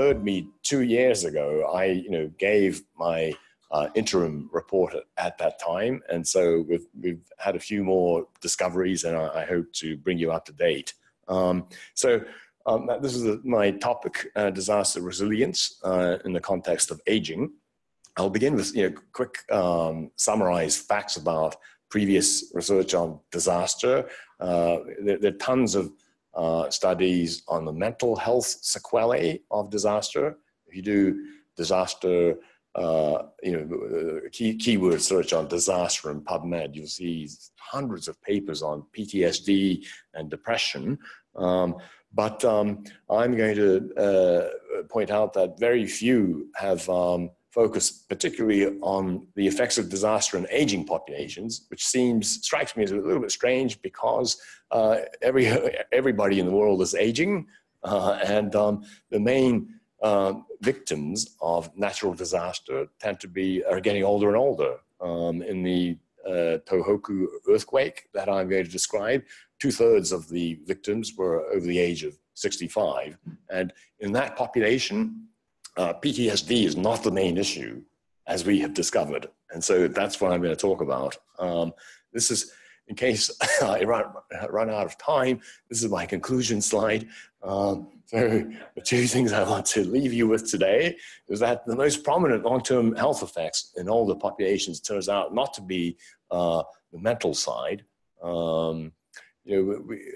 heard me two years ago, I you know gave my uh, interim report at, at, that time, and so we've we've had a few more discoveries, and I, I hope to bring you up to date. Um, so. Um, this is my topic, uh, disaster resilience uh, in the context of aging. I'll begin with you know, quick um, summarized facts about previous research on disaster. Uh, there, there, are tons of uh, studies on the mental health sequelae of disaster. If you do disaster, uh, you know, key, keyword search on disaster in PubMed, you'll see hundreds of papers on PTSD and depression. Um, but um, I'm going to uh, point out that very few have um, focus particularly on the effects of disaster in aging populations, which seems strikes me as a little bit strange because uh, every everybody in the world is aging, uh, and um, the main uh, victims of natural disaster tend to be are getting older and older. Um, in the uh, Tohoku earthquake that I'm going to describe, two thirds of the victims were over the age of 65, and in that population, uh, PTSD is not the main issue, as we have discovered. And so that's what I'm going to talk about. Um, this is, in case I run, run out of time, this is my conclusion slide. Um, so the two things I want to leave you with today is that the most prominent long-term health effects in older populations turns out not to be uh, the mental side. Um, you know, we,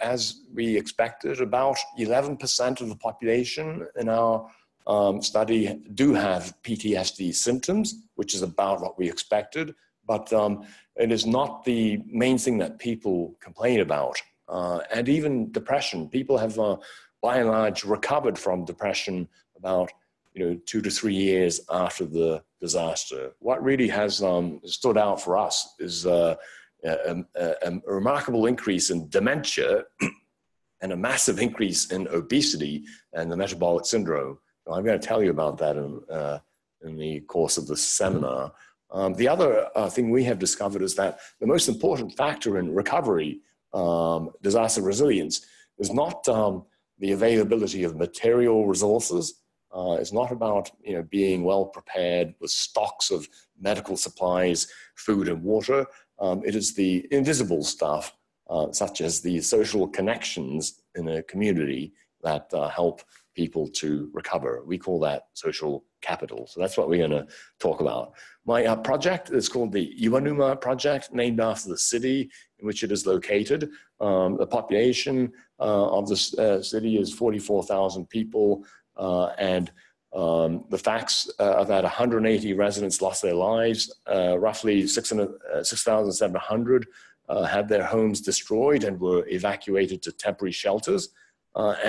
as we expected, about 11% of the population in our um, study do have PTSD symptoms, which is about what we expected, but um, it is not the main thing that people complain about. Uh, and even depression, people have uh, by and large recovered from depression about you know two to three years after the disaster. What really has um, stood out for us is uh, a, a, a remarkable increase in dementia and a massive increase in obesity and the metabolic syndrome. I'm going to tell you about that in, uh, in the course of the seminar. Um, the other uh, thing we have discovered is that the most important factor in recovery, um, disaster resilience, is not um, the availability of material resources. Uh, it's not about you know, being well prepared with stocks of medical supplies, food, and water. Um, it is the invisible stuff, uh, such as the social connections in a community that uh, help people to recover. We call that social capital. So that's what we're going to talk about. My uh, project is called the Iwanuma Project, named after the city in which it is located. Um, the population uh, of this uh, city is 44,000 people, uh, and um, the facts uh, are that 180 residents lost their lives, uh, roughly 6,700 had their homes destroyed and were evacuated to temporary shelters.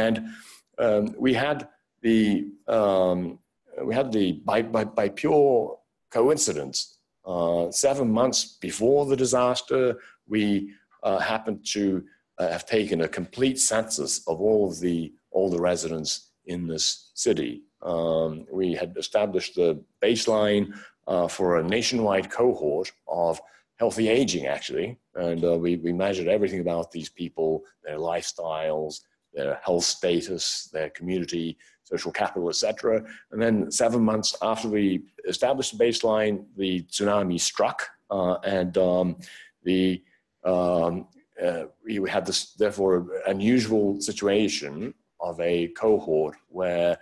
and um, we had the um, we had the by, by, by pure coincidence uh, seven months before the disaster we uh, happened to uh, have taken a complete census of all of the all the residents in this city. Um, we had established the baseline uh, for a nationwide cohort of healthy aging actually. And uh, we, we measured everything about these people their lifestyles their health status, their community, social capital, etc. And then seven months after we established the baseline, the tsunami struck, uh, and um, the um, uh, we had this therefore unusual situation of a cohort where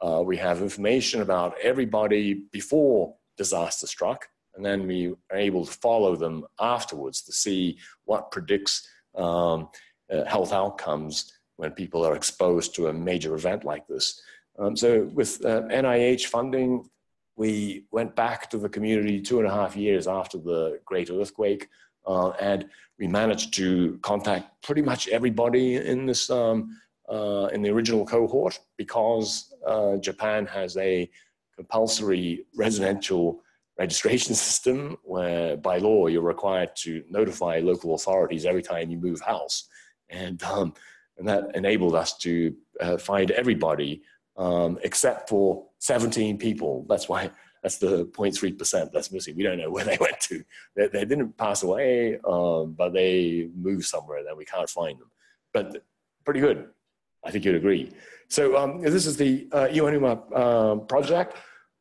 uh, we have information about everybody before disaster struck, and then we are able to follow them afterwards to see what predicts um, uh, health outcomes when people are exposed to a major event like this. Um, so with uh, NIH funding, we went back to the community two and a half years after the great earthquake, uh, and we managed to contact pretty much everybody in this um, uh, in the original cohort because uh, Japan has a compulsory residential registration system where by law you're required to notify local authorities every time you move house. And um, and that enabled us to uh, find everybody um, except for 17 people. That's why that's the 0.3% that's missing. We don't know where they went to. They, they didn't pass away, um, but they moved somewhere that we can't find them. But pretty good. I think you'd agree. So um, this is the uh, uh, project.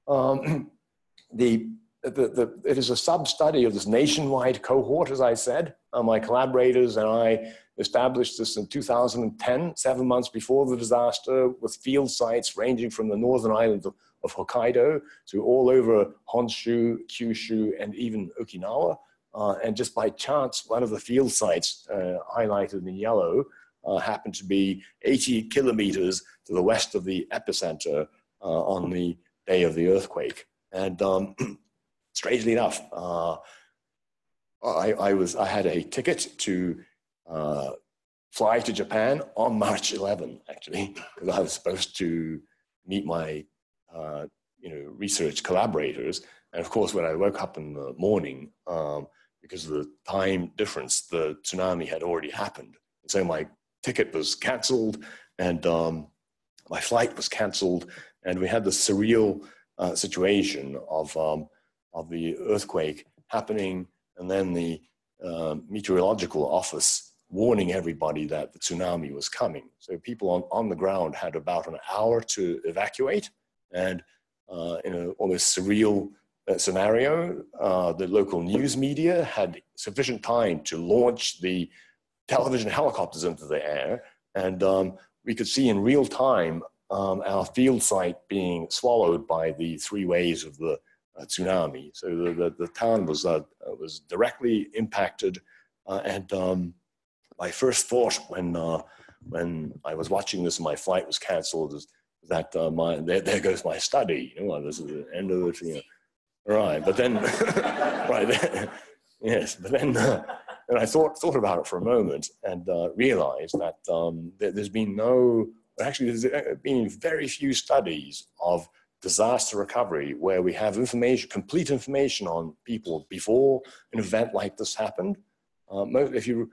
Um, the, the, the, it is a sub-study of this nationwide cohort, as I said. Uh, my collaborators and I established this in 2010, seven months before the disaster, with field sites ranging from the northern island of, of Hokkaido to all over Honshu, Kyushu, and even Okinawa. Uh, and just by chance, one of the field sites uh, highlighted in yellow uh, happened to be 80 kilometers to the west of the epicenter uh, on the day of the earthquake. And um, strangely enough, uh, I, I, was I had a ticket to uh, fly to Japan on March 11, actually, because I was supposed to meet my uh, you know research collaborators. And of course, when I woke up in the morning, um, because of the time difference, the tsunami had already happened. So my ticket was canceled, and um, my flight was canceled, and we had the surreal uh, situation of um, of the earthquake happening, and then the uh, meteorological office warning everybody that the tsunami was coming. So people on, on the ground had about an hour to evacuate, and uh, in an almost surreal uh, scenario, uh, the local news media had sufficient time to launch the television helicopters into the air, and um, we could see in real time um, our field site being swallowed by the three waves of the uh, tsunami. So the, the, the town was, uh, was directly impacted. Uh, and um, my first thought when, uh, when I was watching this and my flight was canceled is that uh, my, there, there goes my study. You know, this is the end of it. You know. Right, but then, right, then, yes, but then, uh, and I thought thought about it for a moment and realized that um, there, there's been no actually there's been very few studies of disaster recovery where we have information, complete information on people before an event like this happened. Uh, if you,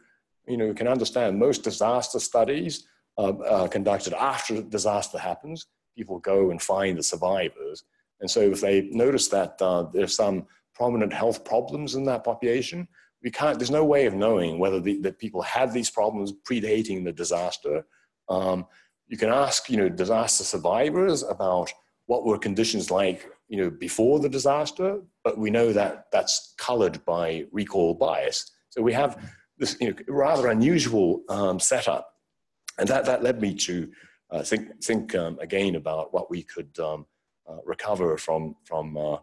you know, you can understand most disaster studies uh, are conducted after a disaster happens. People go and find the survivors. And so if they notice that uh, there's some prominent health problems in that population, we can't, there's no way of knowing whether the, that people had these problems predating the disaster. Um, you can ask, you know, disaster survivors about what were conditions like, you know, before the disaster, but we know that that's colored by recall bias. So we have this you know, rather unusual um, setup. And that, that led me to uh, think, think um, again about what we could um, uh, recover from, from uh,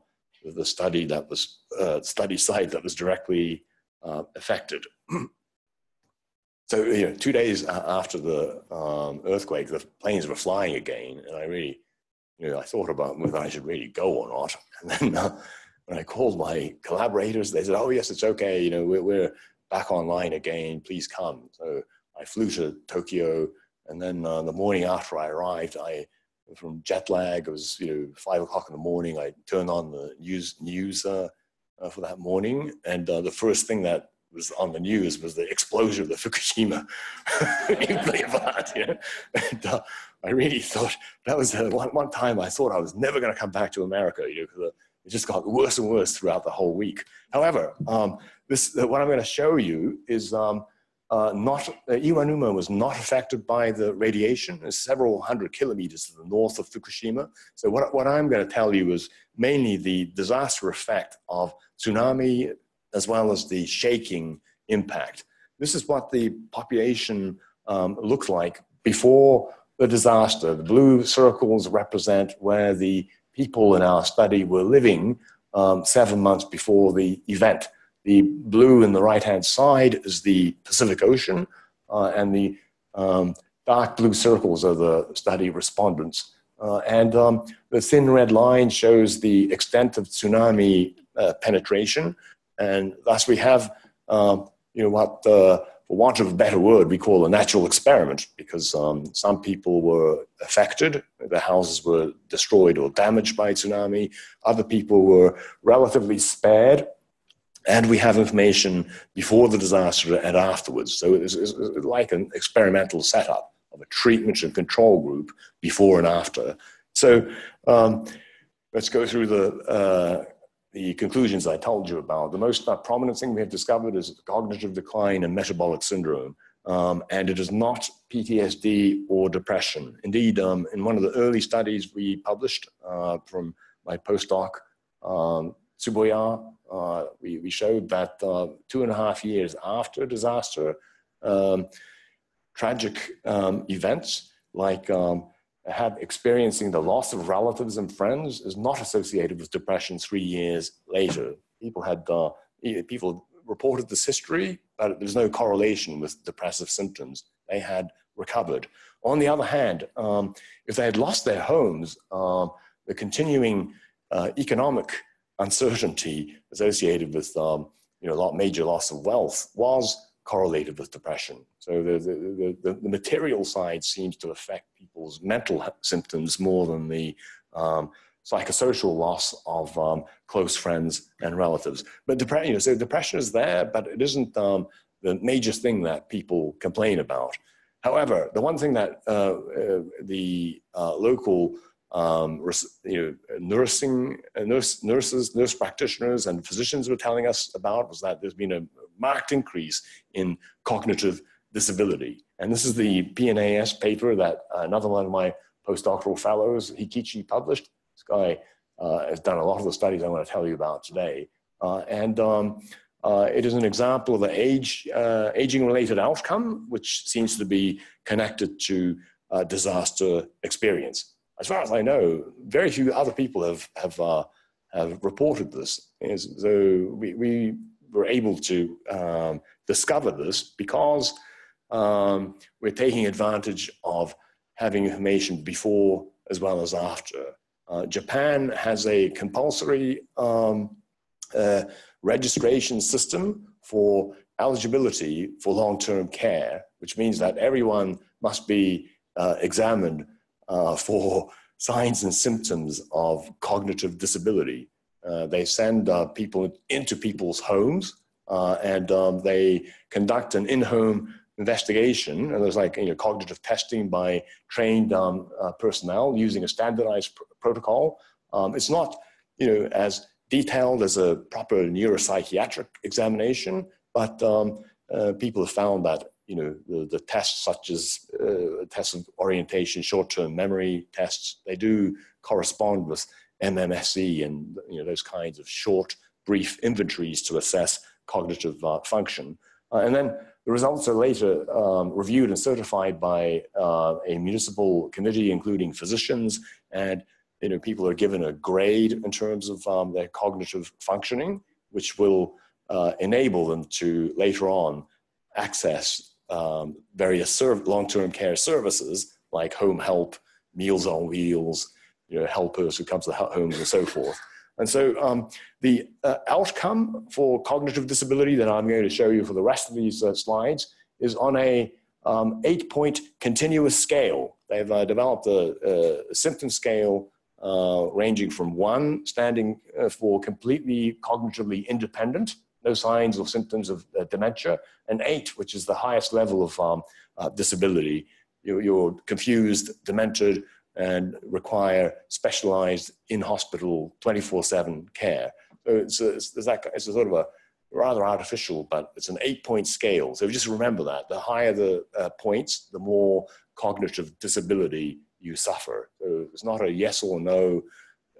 the study that was, uh, study site that was directly uh, affected. so you know, two days after the um, earthquake, the planes were flying again, and I really, you know, I thought about whether I should really go or not. And then uh, when I called my collaborators, they said, "Oh yes, it's okay. You know, we're, we're back online again. Please come." So I flew to Tokyo, and then uh, the morning after I arrived, I from jet lag. It was you know five o'clock in the morning. I turned on the news news uh, uh for that morning, and uh, the first thing that was on the news was the explosion of the Fukushima nuclear plant. You know? uh, I really thought that was uh, one, one time I thought I was never going to come back to America, you know, because it just got worse and worse throughout the whole week. However, um, this, uh, what I'm going to show you is um, uh, not, uh, Iwanuma was not affected by the radiation. It's several hundred kilometers to the north of Fukushima. So what, what I'm going to tell you is mainly the disaster effect of tsunami, as well as the shaking impact. This is what the population um, looked like before the disaster. The blue circles represent where the people in our study were living um, seven months before the event. The blue in the right hand side is the Pacific Ocean, uh, and the um, dark blue circles are the study respondents. Uh, and um, the thin red line shows the extent of tsunami uh, penetration. And thus we have, um, you know, what, uh, for want of a better word, we call a natural experiment because um, some people were affected, their houses were destroyed or damaged by tsunami. Other people were relatively spared. And we have information before the disaster and afterwards. So it's, it's like an experimental setup of a treatment and control group before and after. So um, let's go through the uh, the conclusions I told you about. The most uh, prominent thing we have discovered is cognitive decline and metabolic syndrome. um, and it is not PTSD or depression. Indeed, um, in one of the early studies we published uh, from my postdoc, um, Tsuboya, uh, we, we showed that uh, two and a half years after disaster, um, tragic um, events like um, experiencing the loss of relatives and friends is not associated with depression three years later. People had uh, people reported this history, but there's no correlation with depressive symptoms. They had recovered. On the other hand, um, if they had lost their homes, um, the continuing uh, economic uncertainty associated with um, you know, a lot major loss of wealth was correlated with depression. So the, the, the, the, material side seems to affect people's mental symptoms more than the um, psychosocial loss of um, close friends and relatives. But depression, you know, so depression is there, but it isn't um, the major thing that people complain about. However, the one thing that uh, uh, the uh, local um, you know, nursing, uh, nurse, nurses, nurse practitioners, and physicians were telling us about was that there's been a marked increase in cognitive disability. And this is the PNAS paper that another one of my postdoctoral fellows, Hikichi, published. This guy uh, has done a lot of the studies I want to tell you about today. Uh, and um, uh, it is an example of an age, uh, aging-related outcome, which seems to be connected to uh, disaster experience. As far as I know, very few other people have, have, uh, have reported this. So we, we were able to um, discover this because um, we're taking advantage of having information before as well as after. Uh, Japan has a compulsory um, uh, registration system for eligibility for long-term care, which means that everyone must be uh, examined uh, for signs and symptoms of cognitive disability. Uh, they send uh, people into people's homes and um, they conduct an in-home investigation, and there's like you know, cognitive testing by trained um, uh, personnel using a standardized pr protocol. Um, it's not you know as detailed as a proper neuropsychiatric examination, but um, uh, people have found that you know the, the tests such as uh, tests of orientation, short-term memory tests, they do correspond with MMSE and you know those kinds of short, brief inventories to assess cognitive uh, function. Uh, and then the results are later um, reviewed and certified by uh, a municipal committee, including physicians, and you know, people are given a grade in terms of um, their cognitive functioning, which will uh, enable them to later on access um, various long-term care services like home help, meals on wheels, you know, helpers who come to the homes and so forth. And so um, the uh, outcome for cognitive disability that I'm going to show you for the rest of these uh, slides is on a um, eight point continuous scale. They've uh, developed a, a, symptom scale uh, ranging from one, standing uh, for completely cognitively independent, no signs or symptoms of uh, dementia, and eight, which is the highest level of um, disability. You're, you're confused, demented, and require specialized in-hospital 24-7 care. So it's a, it's, that, it's a sort of a rather artificial, but it's an eight-point scale. So just remember that. The higher the uh, points, the more cognitive disability you suffer. So it's not a yes or no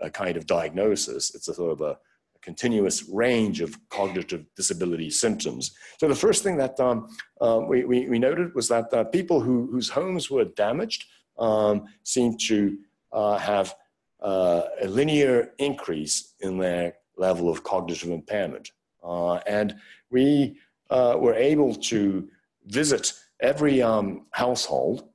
uh, kind of diagnosis. It's a sort of a, continuous range of cognitive disability symptoms. So the first thing that um, uh, we, we, we, noted was that uh, people who, whose homes were damaged um, seem to uh, have uh, a linear increase in their level of cognitive impairment. Uh, and we uh, were able to visit every um, household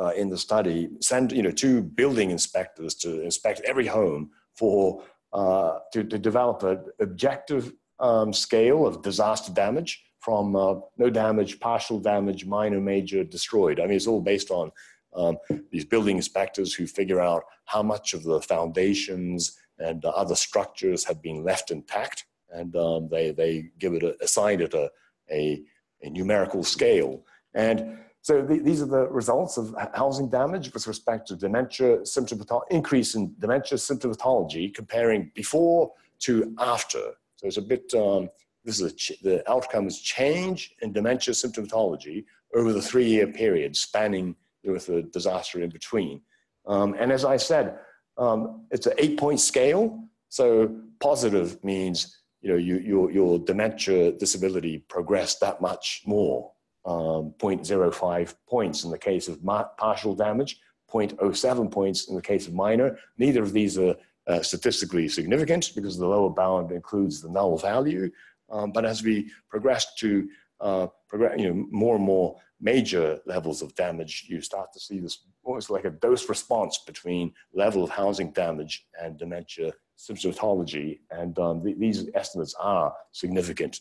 uh, in the study, send you know, two building inspectors to inspect every home for, uh, to, to develop an objective um, scale of disaster damage from no damage, partial damage, minor, major, destroyed. I mean, it's all based on um, these building inspectors who figure out how much of the foundations and uh, other structures have been left intact, and um, they, they give it a, assign it a, a, a numerical scale. And so the, these are the results of housing damage with respect to dementia symptomatology, increase in dementia symptomatology comparing before to after. So it's a bit, um, this is a the outcome is change in dementia symptomatology over the three-year period spanning with a disaster in between. Um, and as I said, um, it's an eight-point scale. So positive means you know you, your your dementia disability progressed that much more, um, 0.05 points in the case of partial damage, 0.07 points in the case of minor. Neither of these are uh, statistically significant because the lower bound includes the null value. Um, but as we progress to uh, progress, you know, more and more major levels of damage, you start to see this almost like a dose response between level of housing damage and dementia symptomatology. And um, th these estimates are significant.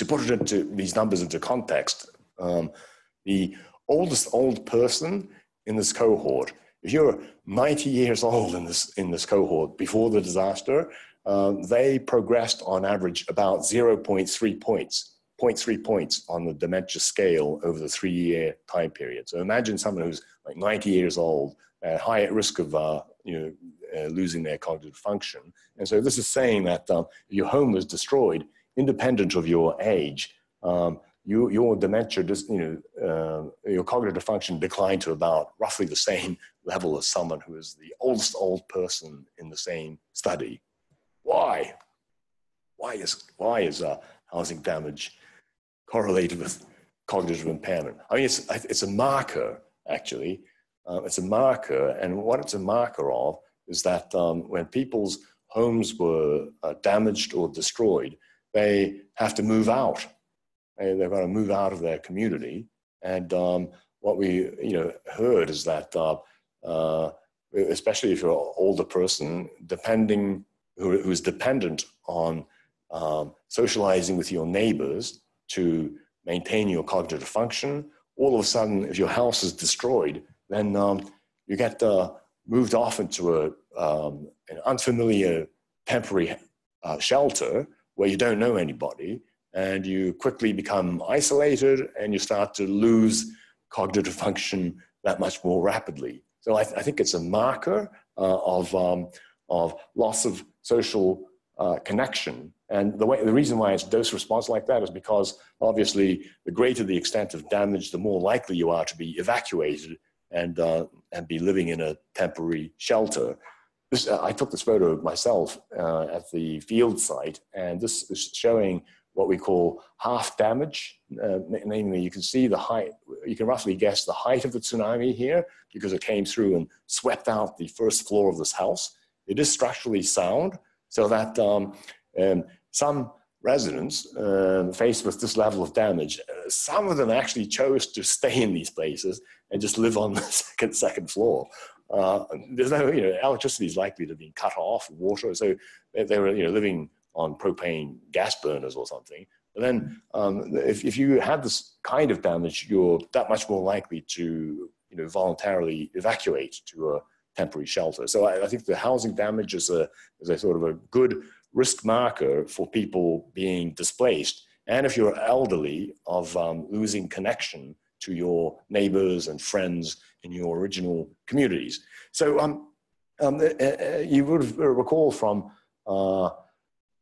To put it into these numbers into context, um, the oldest old person in this cohort, if you're 90 years old in this, in this cohort before the disaster, um, they progressed on average about 0.3 points, 0.3 points on the dementia scale over the three year time period. So imagine someone who's like 90 years old, uh, high at risk of uh, you know, uh, losing their cognitive function. And so this is saying that um, your home was destroyed independent of your age. Um, you, your dementia, just, you know, uh, your cognitive function declined to about roughly the same level as someone who is the oldest old person in the same study. Why? Why is, why is uh, housing damage correlated with cognitive impairment? I mean, it's, it's a marker, actually. Uh, it's a marker, and what it's a marker of is that um, when people's homes were uh, damaged or destroyed, they have to move out. They, they've got to move out of their community. And um, what we you know heard is that, uh, uh, especially if you're an older person, depending who, who's dependent on um, socializing with your neighbors to maintain your cognitive function, all of a sudden, if your house is destroyed, then um, you get uh, moved off into a, um, an unfamiliar temporary uh, shelter where you don't know anybody and you quickly become isolated and you start to lose cognitive function that much more rapidly. So I, th I think it's a marker uh, of, um, of loss of social uh, connection. And the, way, the reason why it's dose response like that is because obviously the greater the extent of damage, the more likely you are to be evacuated and, uh, and be living in a temporary shelter. This, uh, I took this photo myself uh, at the field site, and this is showing what we call half damage. Uh, namely, you can see the height, you can roughly guess the height of the tsunami here because it came through and swept out the first floor of this house. It is structurally sound, so that um, um, some residents uh, faced with this level of damage, uh, some of them actually chose to stay in these places and just live on the second, second floor. Uh, there's no, you know, electricity is likely to be cut off, water, so they were, you know, living on propane gas burners or something. But then um, if, if you had this kind of damage, you're that much more likely to, you know, voluntarily evacuate to a temporary shelter. So I, I think the housing damage is a, is a sort of a good risk marker for people being displaced. And if you're elderly, of um, losing connection to your neighbors and friends in your original communities. So um, um, uh, uh you would recall from uh,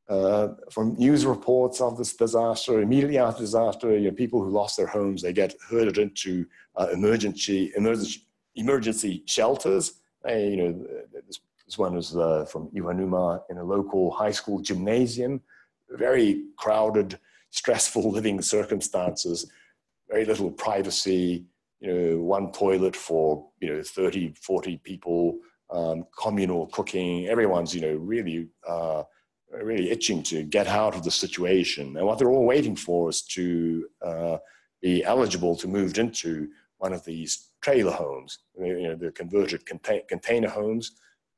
uh, from news reports of this disaster, immediately after disaster, you know, people who lost their homes, they get herded into uh, emergency, emergency, emergency shelters. you know, this this one was uh, from Iwanuma in a local high school gymnasium, very crowded, stressful living circumstances, very little privacy, you know, one toilet for, you know, 30, 40 people, um, communal cooking. Everyone's, you know, really, uh, really itching to get out of the situation. And what they're all waiting for is to uh, be eligible to move into one of these trailer homes. You know, they're converted container homes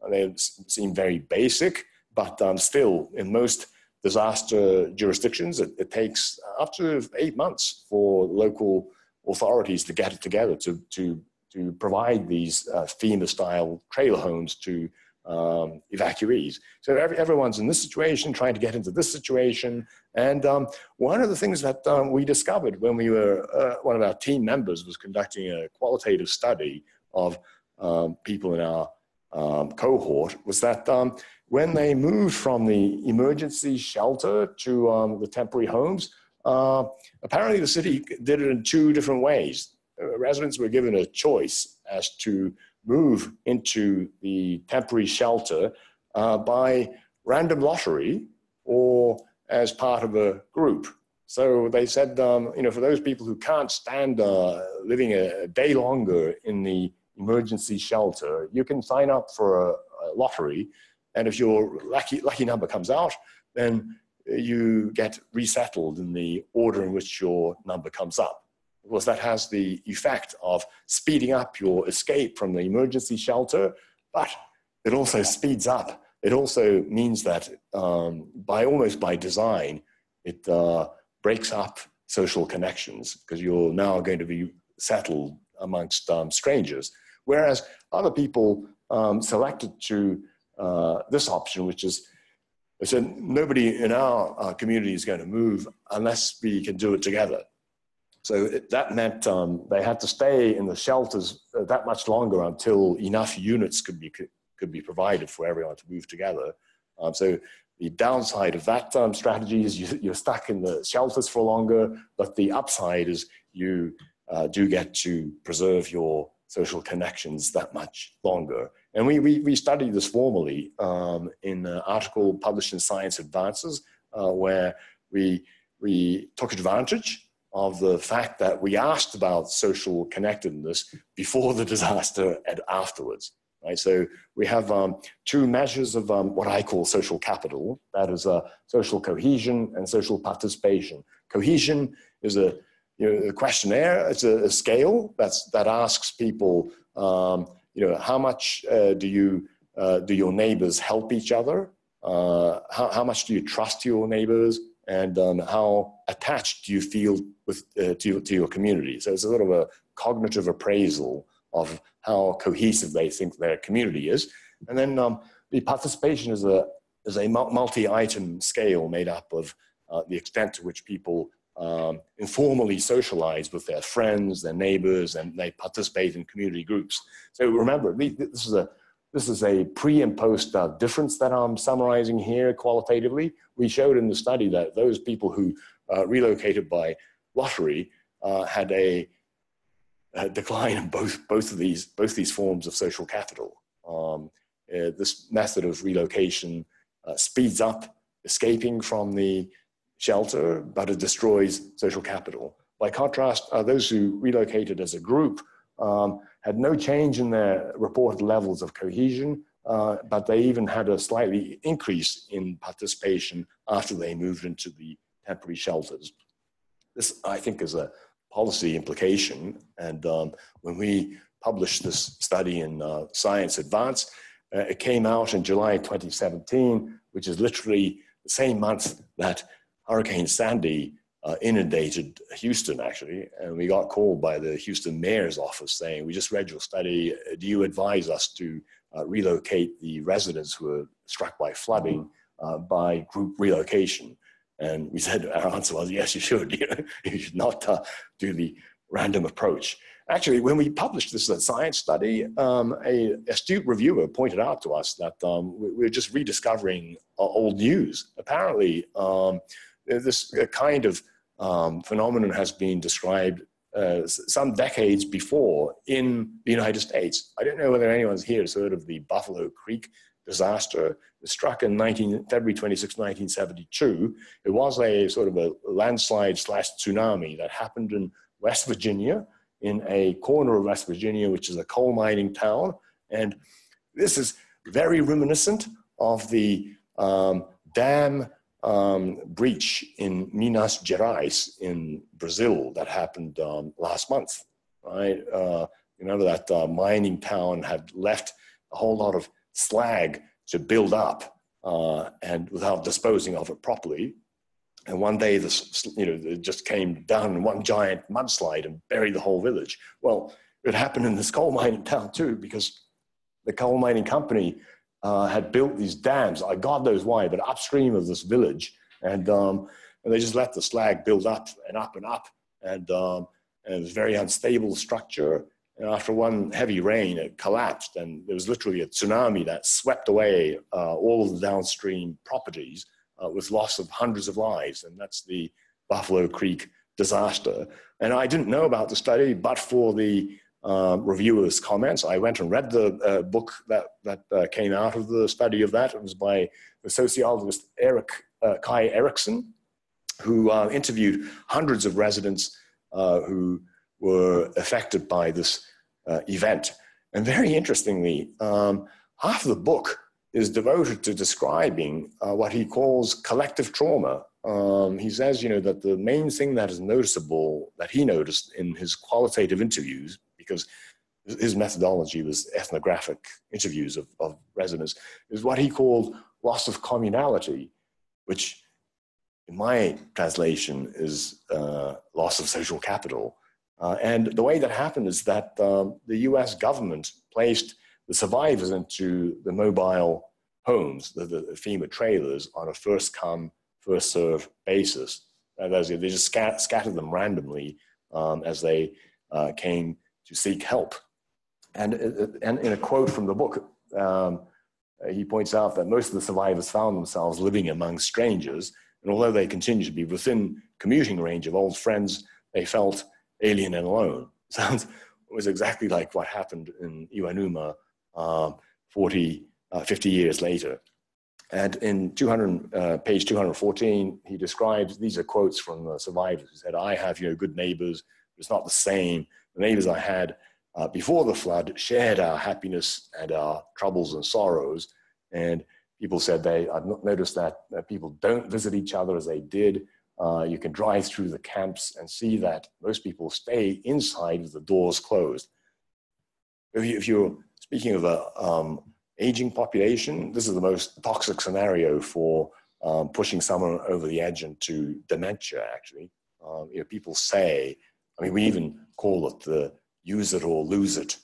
they seem very basic, but um, still, in most disaster jurisdictions, it, it, takes up to eight months for local authorities to get it together to, to, to provide these uh, FEMA-style trailer homes to um, evacuees. So every, everyone's in this situation, trying to get into this situation. And um, one of the things that um, we discovered when we were, uh, one of our team members was conducting a qualitative study of um, people in our um, cohort was that um, when they moved from the emergency shelter to the temporary homes, uh, apparently the city did it in two different ways. Uh, residents were given a choice as to move into the temporary shelter uh, by random lottery or as part of a group. So they said, um, you know, for those people who can't stand uh, living a, a, day longer in the emergency shelter, you can sign up for a, a, lottery, and if your lucky lucky number comes out, then you get resettled in the order in which your number comes up. Of course, that has the effect of speeding up your escape from the emergency shelter, but it also speeds up. It also means that um, by almost by design, it uh, breaks up social connections because you're now going to be settled amongst um, strangers. Whereas other people um, selected to uh, this option, which is I said, nobody in our, our, community is going to move unless we can do it together. So it, that meant um, they had to stay in the shelters uh, that much longer until enough units could be, could be provided for everyone to move together. Um, so the downside of that um, strategy is you, you're stuck in the shelters for longer, but the upside is you uh, do get to preserve your social connections that much longer. And we, we, we studied this formally um, in an article published in Science Advances, uh, where we, we took advantage of the fact that we asked about social connectedness before the disaster and afterwards. Right? So we have um, two measures of um, what I call social capital. That is uh, social cohesion and social participation. Cohesion is a, you know, a questionnaire. It's a, a, scale that's, that asks people um, you know, how much uh, do you uh, do your neighbors help each other? Uh, how, how much do you trust your neighbors? And um, how attached do you feel with uh, to, to your community? So it's a sort of a cognitive appraisal of how cohesive they think their community is. And then um, the participation is a is a multi-item scale made up of uh, the extent to which people um, informally socialize with their friends, their neighbors, and they participate in community groups. So remember, this is a this is a pre and post uh, difference that I'm summarizing here qualitatively. We showed in the study that those people who uh, relocated by lottery uh, had a, a, decline in both both of these both these forms of social capital. Um, uh, this method of relocation uh, speeds up escaping from the shelter, but it destroys social capital. By contrast, uh, those who relocated as a group um, had no change in their reported levels of cohesion, uh, but they even had a slightly increase in participation after they moved into the temporary shelters. This, I think, is a policy implication. And um, when we published this study in uh, Science Advance, uh, it came out in July 2017, which is literally the same month that Hurricane Sandy uh, inundated Houston, actually, and we got called by the Houston mayor's office saying, We just read your study. Do you advise us to uh, relocate the residents who were struck by flooding uh, by group relocation? And we said, Our answer was, Yes, you should. you should not uh, do the random approach. Actually, when we published this science study, um, a astute reviewer pointed out to us that um, we, are just rediscovering uh, old news. Apparently, um, this kind of um, phenomenon has been described uh, some decades before in the United States. I don't know whether anyone's here has heard of the Buffalo Creek disaster. It struck in 19, February 26, 1972. It was a sort of a landslide slash tsunami that happened in West Virginia, in a corner of West Virginia, which is a coal mining town. And this is very reminiscent of the um, dam um, breach in Minas Gerais in Brazil that happened um, last month. Right? Uh, remember that uh, mining town had left a whole lot of slag to build up uh, and without disposing of it properly. And one day, this you know, it just came down one giant mudslide and buried the whole village. Well, it happened in this coal mining town too, because the coal mining company uh, had built these dams. I God knows why, but upstream of this village, and um, and they just let the slag build up and up and up, and um, and it was a very unstable structure. And after one heavy rain, it collapsed, and there was literally a tsunami that swept away uh, all of the downstream properties uh, with loss of hundreds of lives. And that's the Buffalo Creek disaster. And I didn't know about the study, but for the uh, reviewers' comments, I went and read the uh, book that, that uh, came out of the study of that. It was by the sociologist Eric uh, Kai Erikson, who uh, interviewed hundreds of residents uh, who were affected by this event. And very interestingly, um, half of the book is devoted to describing what he calls collective trauma um, he says, you know, that the main thing that is noticeable that he noticed in his qualitative interviews, because his methodology was ethnographic interviews of, of residents, is what he called loss of communality, which in my translation is uh, loss of social capital. Uh, and the way that happened is that um, the US government placed the survivors into the mobile homes, the, the FEMA trailers, on a first come, first serve basis. They just scat, scattered them randomly um, as they uh, came to seek help. And, uh, and in a quote from the book, um, he points out that most of the survivors found themselves living among strangers, and although they continued to be within commuting range of old friends, they felt alien and alone. Sounds was exactly like what happened in Iwanuma um, 40, uh, 50 years later. And in 200, uh, page 214, he describes, these are quotes from the survivors. He said, I have, you know, good neighbors. It's not the same. The neighbors I had uh, before the flood shared our happiness and our troubles and sorrows. And people said they, I've noticed that, people don't visit each other as they did. Uh, you can drive through the camps and see that most people stay inside with the doors closed. If, you, you're speaking of a, um, aging population, this is the most toxic scenario for um, pushing someone over the edge into dementia, actually. Um, you know, people say, I mean, we even call it the use it or lose it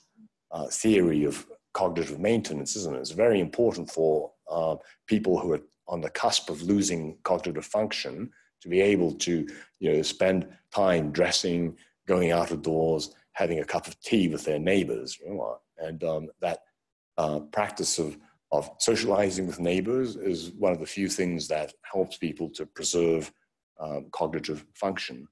uh, theory of cognitive maintenance, isn't it? It's very important for uh, people who are on the cusp of losing cognitive function to be able to, you know, spend time dressing, going out of doors, having a cup of tea with their neighbors, you know, and um, that uh, practice of, of socializing with neighbors is one of the few things that helps people to preserve um, cognitive function.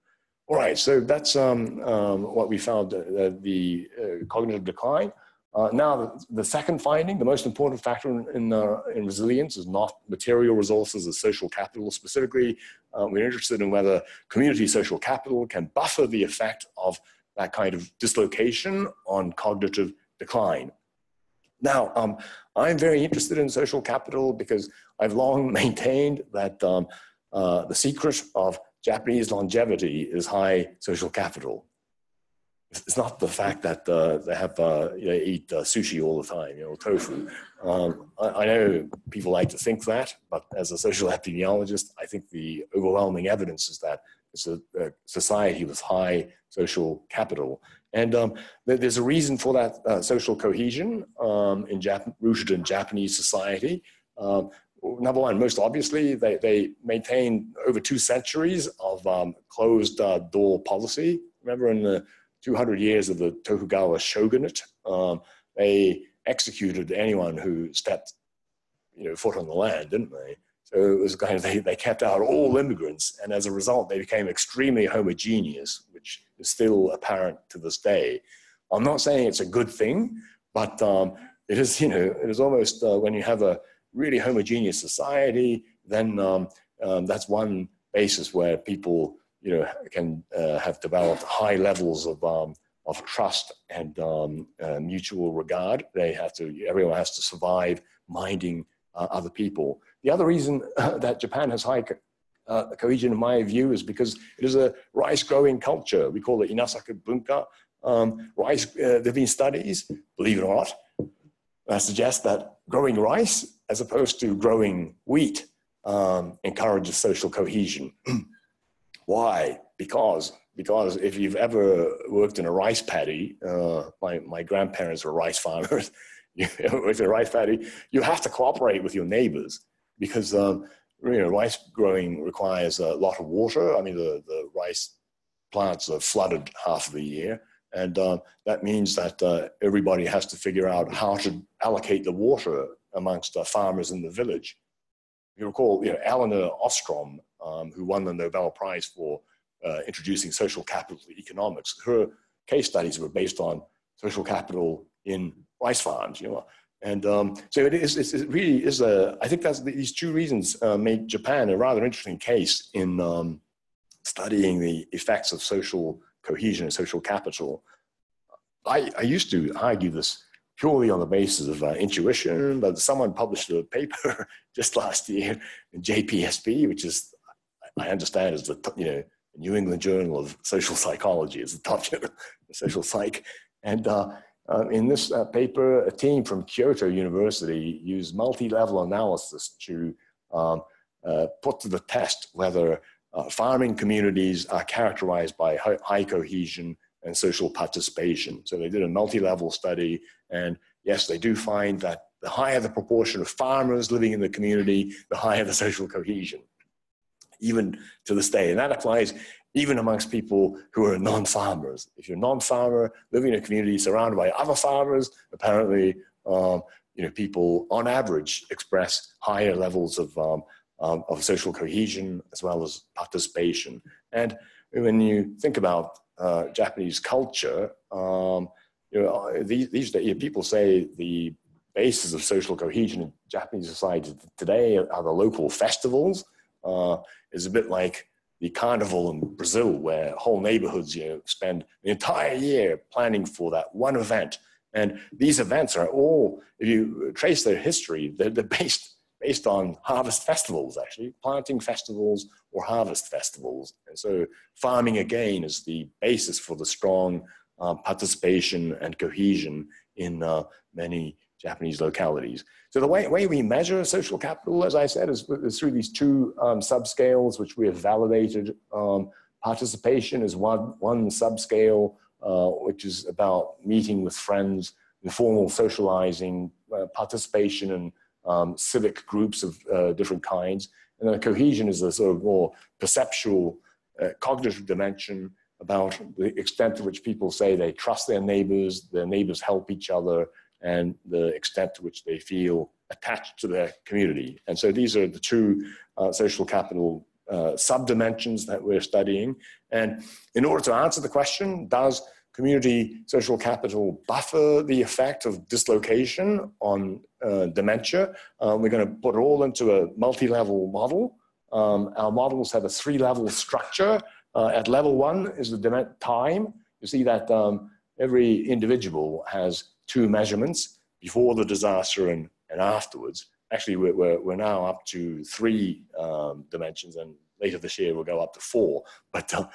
All right, so that's um, um, what we found, uh, the uh, cognitive decline. Uh, now, the second finding, the most important factor in, in, uh, in resilience is not material resources, as social capital. Specifically, uh, we're interested in whether community social capital can buffer the effect of that kind of dislocation on cognitive decline. Now, um, I'm very interested in social capital because I've long maintained that um, uh, the secret of Japanese longevity is high social capital. It's not the fact that uh, they have uh, you know, eat uh, sushi all the time, you know, tofu. Um, I, I, know people like to think that, but as a social epidemiologist, I think the overwhelming evidence is that it's a, a society with high social capital. And um, there's a reason for that uh, social cohesion um, in Jap- rooted in Japanese society. Um, number one, most obviously, they, they maintained over two centuries of um, closed uh, door policy. Remember, in the 200 years of the Tokugawa shogunate, um, they executed anyone who stepped you know, foot on the land, didn't they? So it was kind of, they, they kept out all immigrants, and as a result, they became extremely homogeneous, which is still apparent to this day. I'm not saying it's a good thing, but um, it is, you know, it is almost uh, when you have a really homogeneous society, then um, um, that's one basis where people, you know, can uh, have developed high levels of, um, of trust and um, uh, mutual regard. They have to, everyone has to survive minding uh, other people. The other reason that Japan has high uh, cohesion, in my view, is because it is a rice growing culture. We call it Inasaku Bunka, um, rice uh, living studies, believe it or not, uh, suggest that growing rice as opposed to growing wheat um, encourages social cohesion. Why? Because because if you've ever worked in a rice paddy, uh, my, my grandparents were rice farmers, you with a rice paddy, you have to cooperate with your neighbors because um, you know, rice growing requires a lot of water. I mean, the, the rice plants are flooded half of the year. And uh, that means that uh, everybody has to figure out how to allocate the water amongst the farmers in the village. You recall, you know, Elinor Ostrom um, who won the Nobel Prize for uh, introducing social capital to economics. Her case studies were based on social capital in rice farms, you know. And um, so it, is, it really is a, I think that's these two reasons uh, make Japan a rather interesting case in um, studying the effects of social cohesion and social capital. I, I used to argue this purely on the basis of uh, intuition, but someone published a paper just last year in JPSP, which is, I understand, is the you know New England Journal of Social Psychology, is the top journal, social psych, and uh, uh, in this uh, paper, a team from Kyoto University used multi-level analysis to um, uh, put to the test whether uh, farming communities are characterized by high cohesion and social participation. So they did a multi-level study, and yes, they do find that the higher the proportion of farmers living in the community, the higher the social cohesion, even to this day. And that applies even amongst people who are non-farmers. If you're a non-farmer, living in a community surrounded by other farmers, apparently, um, you know, people on average express higher levels of, um, um, of social cohesion as well as participation. And when you think about uh, Japanese culture, um, you know, uh, these, these people say the basis of social cohesion in Japanese society today are the local festivals. Uh, is a bit like the carnival in Brazil, where whole neighborhoods you know spend the entire year planning for that one event. And these events are all, if you trace their history, they're, they're based based on harvest festivals, actually, planting festivals or harvest festivals. And so farming again is the basis for the strong uh, participation and cohesion in uh, many Japanese localities. So the way, way we measure social capital, as I said, is, is through these two um, subscales, which we have validated. Um, participation is one, one subscale, uh, which is about meeting with friends, informal socializing, uh, participation in um, civic groups of uh, different kinds. And then cohesion is a sort of more perceptual, uh, cognitive dimension about the extent to which people say they trust their neighbors, their neighbors help each other, and the extent to which they feel attached to their community. And so these are the two uh, social capital uh, subdimensions that we're studying. And in order to answer the question, does community social capital buffer the effect of dislocation on uh, dementia. Um, we're going to put it all into a multi-level model. Um, our models have a three-level structure. Uh, at level one is the time. You see that um, every individual has two measurements before the disaster and, and afterwards. Actually, we're, we're, we're now up to three um, dimensions, and later this year we'll go up to four. But uh,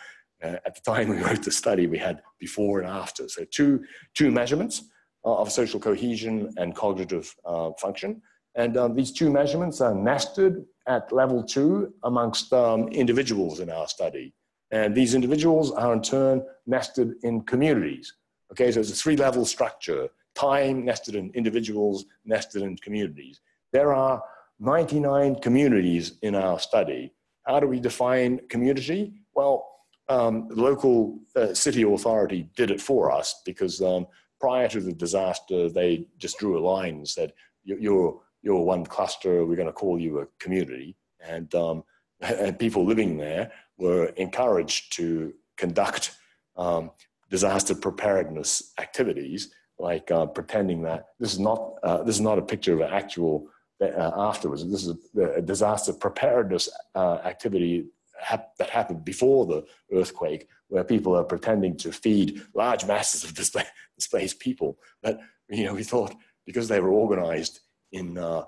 uh, at the time we wrote the study, we had before and after. So two, two measurements of social cohesion and cognitive uh, function. And um, these two measurements are nested at level two amongst um, individuals in our study. And these individuals are in turn nested in communities. Okay, so it's a three level structure time nested in individuals, nested in communities. There are 99 communities in our study. How do we define community? Well, um, the local uh, city authority did it for us because um, prior to the disaster, they just drew a line and said, "You're you're one cluster. We're going to call you a community." And um, and people living there were encouraged to conduct um, disaster preparedness activities, like uh, pretending that this is not uh, this is not a picture of an actual uh, afterwards. This is a, a disaster preparedness uh, activity hap- that happened before the earthquake, where people are pretending to feed large masses of displaced people. But you know, we thought because they were organized in uh,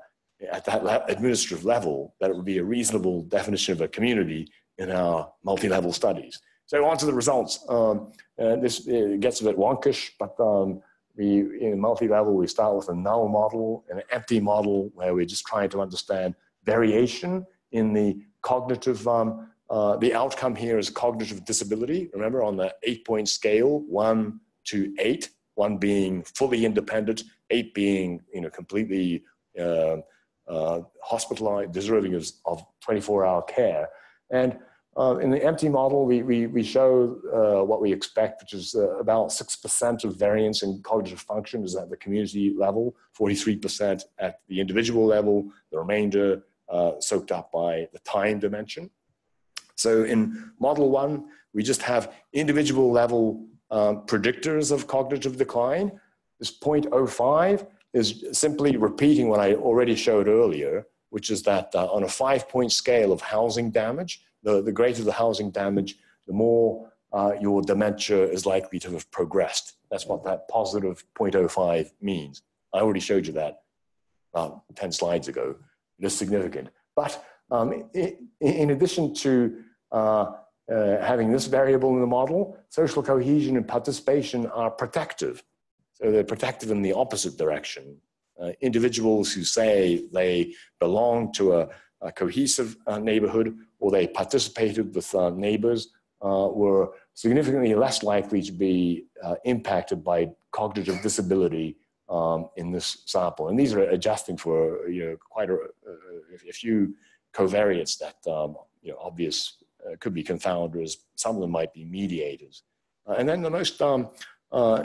at that le- administrative level, that it would be a reasonable definition of a community in our multi-level studies. So on to the results. Um, this gets a bit wonkish, but um, we in multi-level we start with a null model an empty model where we're just trying to understand variation in the cognitive um, uh, the outcome here is cognitive disability. Remember, on the eight point scale, one to eight, one being fully independent, eight being you know completely uh, uh, hospitalized, deserving of, of 24 hour care. And uh, in the empty model, we, we, we show uh, what we expect, which is uh, about 6% of variance in cognitive function is at the community level, 43% at the individual level, the remainder soaked up by the time dimension. So in model one, we just have individual level um, predictors of cognitive decline. This 0.05 is simply repeating what I already showed earlier, which is that uh, on a five point scale of housing damage, the, the greater the housing damage, the more uh, your dementia is likely to have progressed. That's what that positive 0.05 means. I already showed you that uh, 10 slides ago. It is significant. But um, in, in addition to uh, uh, having this variable in the model, social cohesion and participation are protective. So they're protective in the opposite direction. Uh, individuals who say they belong to a, a cohesive uh, neighborhood or they participated with uh, neighbors uh, were significantly less likely to be uh, impacted by cognitive disability um, in this sample. And these are adjusting for you know, quite a, a few covariates that um, you know, obvious uh, could be confounders. Some of them might be mediators. Uh, and then the most um, uh,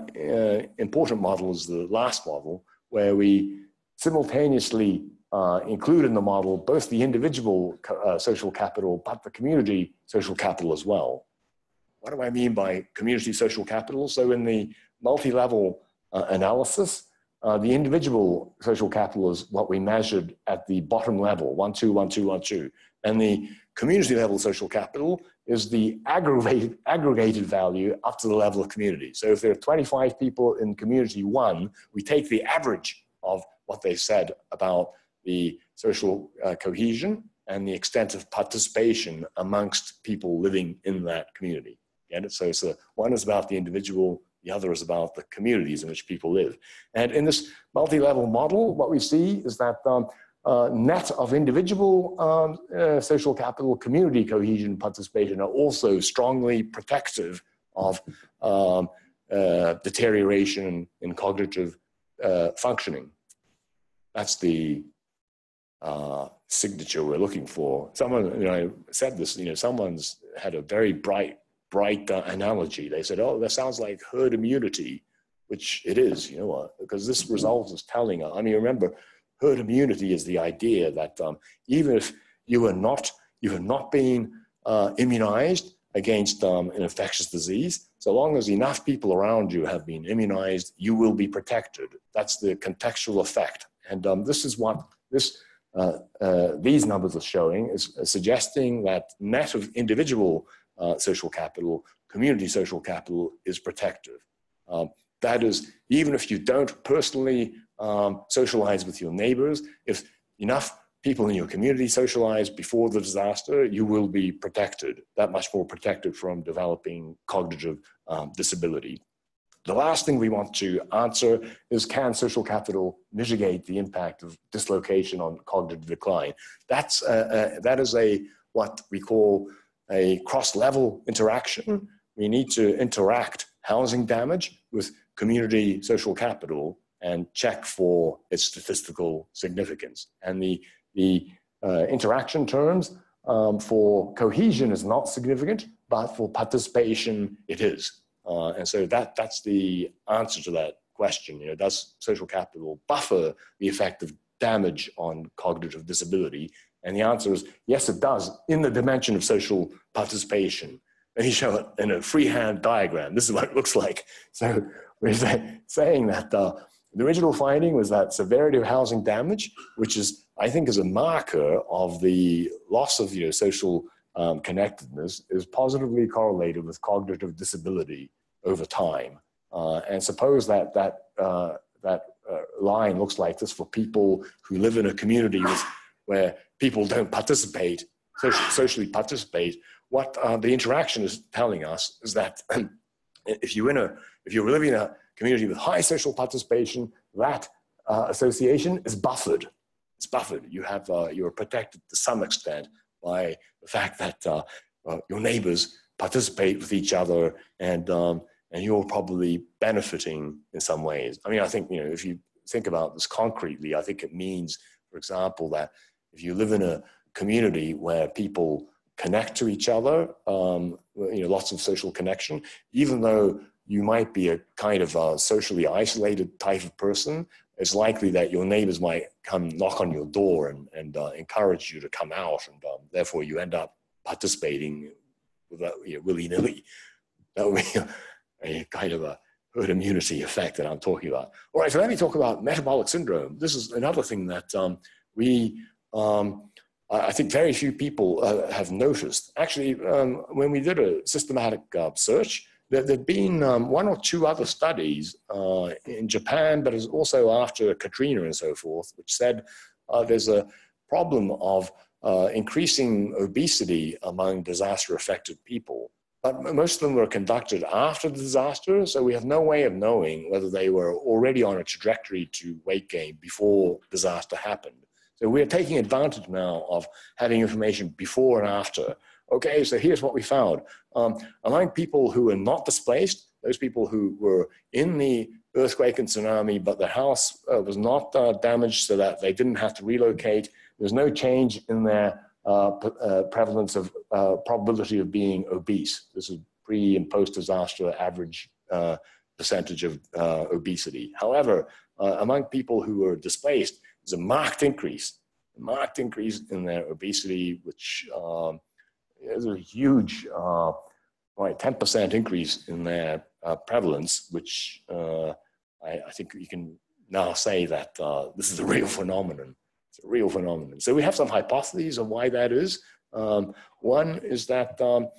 important model is the last model, where we simultaneously uh, include in the model both the individual uh, social capital, but the community social capital as well. What do I mean by community social capital? So in the multi-level uh, the individual social capital is what we measured at the bottom level, one, two, one, two, one, two. And the community level social capital is the aggregated, aggregated value up to the level of community. So if there are 25 people in community one, we take the average of what they said about the social uh, cohesion and the extent of participation amongst people living in that community. Get it? So, so one is about the individual, the other is about the communities in which people live. And in this multi-level model, what we see is that um, net of individual um, uh, social capital, community cohesion, participation are also strongly protective of um, uh, deterioration in cognitive uh, functioning. That's the uh, signature we're looking for. Someone, you know, said this. You know, someone's had a very bright, bright uh, analogy. They said, "Oh, that sounds like herd immunity," which it is. You know, because this result is telling. I mean, remember herd immunity is the idea that um, even if you are not you have not been uh, immunized against um, an infectious disease, so long as enough people around you have been immunized, you will be protected. That's the contextual effect, and um, this is what this. Uh, uh, these numbers are showing is uh, suggesting that net of individual uh, social capital, community social capital is protective. Um, that is, even if you don't personally um, socialize with your neighbors. If enough people in your community socialize before the disaster, you will be protected, that much more protected from developing cognitive um, disability. The last thing we want to answer is can social capital mitigate the impact of dislocation on cognitive decline? That's, that is a, what we call a cross-level interaction. We need to interact housing damage with community social capital and check for its statistical significance. And the, the uh, interaction terms um, for cohesion is not significant, but for participation, it is. Uh, and so that, that's the answer to that question. You know, does social capital buffer the effect of damage on cognitive disability? And the answer is yes, it does in the dimension of social participation. And he show it in a freehand diagram. This is what it looks like. So we're say, saying that uh, the original finding was that severity of housing damage, which is, I think, is a marker of the loss of you know, social um, connectedness, is positively correlated with cognitive disability over time. Uh, and suppose that that uh, that uh, line looks like this for people who live in a community with, where people don't participate, socially, participate. What uh, the interaction is telling us is that if you're in a if you're living in a community with high social participation, that uh, association is buffered. It's buffered. You have, uh, you're protected to some extent by the fact that uh, your neighbors participate with each other and, um, and you're probably benefiting in some ways. I mean, I think, you know, if you think about this concretely, I think it means, for example, that if you live in a community where people connect to each other, um, you know, lots of social connection, even though you might be a kind of a socially isolated type of person, it's likely that your neighbors might come knock on your door and, and uh, encourage you to come out, and um, therefore you end up participating without you know, willy nilly. That would be a, a kind of a herd immunity effect that I'm talking about. All right, so let me talk about metabolic syndrome. This is another thing that um, we, um, I think very few people uh, have noticed. Actually, um, when we did a systematic uh, search, there have been um, one or two other studies uh, in Japan, but also after Katrina and so forth, which said uh, there's a problem of uh, increasing obesity among disaster affected people. But most of them were conducted after the disaster, so we have no way of knowing whether they were already on a trajectory to weight gain before disaster happened. So we're taking advantage now of having information before and after okay, so here's what we found. Um, among people who were not displaced, those people who were in the earthquake and tsunami, but their house uh, was not uh, damaged so that they didn't have to relocate, there's no change in their uh, uh prevalence of uh, probability of being obese. This is pre and post disaster average uh, percentage of obesity. However, among people who were displaced, there's a marked increase, a marked increase in their obesity, which um, there's a huge, uh, right, 10% increase in their uh, prevalence, which uh, I, I, think you can now say that uh, this is a real phenomenon. It's a real phenomenon. So we have some hypotheses of why that is. Um, one is that um,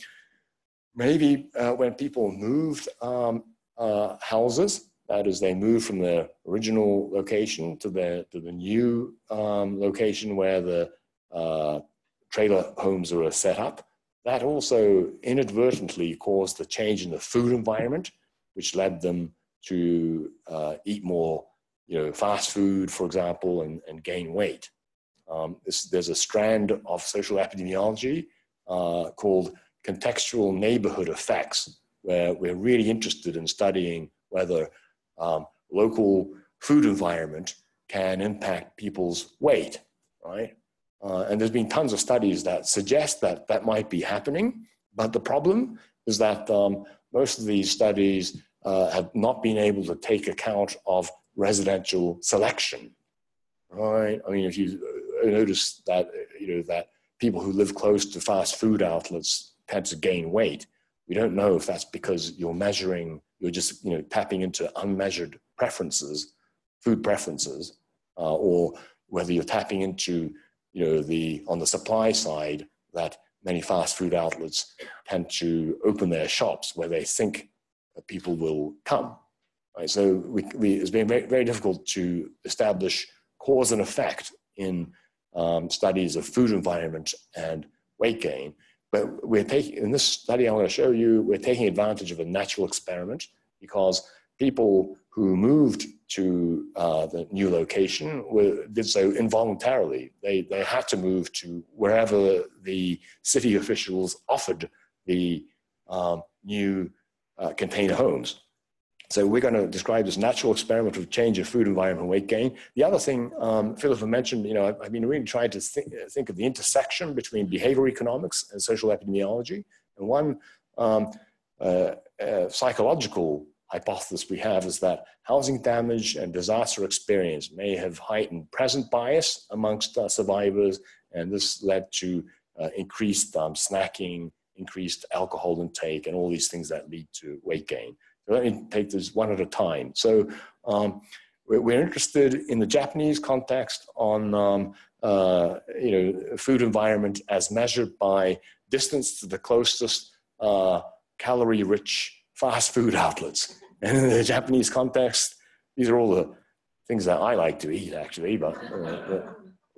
maybe uh, when people moved um, uh, houses, that is, they moved from their original location to the to the new um, location where the uh, trailer homes were set up. That also inadvertently caused the change in the food environment, which led them to uh, eat more, you know, fast food, for example, and, and gain weight. Um, there's a strand of social epidemiology uh, called contextual neighborhood effects, where we're really interested in studying whether um, local food environment can impact people's weight, right? Uh, and there's been tons of studies that suggest that that might be happening. But the problem is that um, most of these studies uh, have not been able to take account of residential selection. Right? I mean, if you uh, notice that, you know, that people who live close to fast food outlets tend to gain weight, we don't know if that's because you're measuring, you're just, you know, tapping into unmeasured preferences, food preferences, uh, or whether you're tapping into you know, the, on the supply side, that many fast food outlets tend to open their shops where they think people will come. Right? So we, we, it's been very, very difficult to establish cause and effect in um, studies of food environment and weight gain. But we're taking, in this study I'm going to show you, we're taking advantage of a natural experiment because people who moved to uh, the new location were, did so involuntarily. They, they had to move to wherever the city officials offered the um, new uh, container homes. So we're going to describe this natural experiment of change of food environment weight gain. The other thing um, Philip mentioned, you know, I've, I've been really trying to think, think, of the intersection between behavior economics and social epidemiology. And one um, uh, uh psychological hypothesis we have is that housing damage and disaster experience may have heightened present bias amongst uh, survivors, and this led to uh, increased um, snacking, increased alcohol intake, and all these things that lead to weight gain. Let me take this one at a time. So um, we're, we're, interested in the Japanese context on um, uh, you know food environment as measured by distance to the closest uh, calorie-rich fast food outlets. And in the Japanese context, these are all the things that I like to eat, actually, but uh,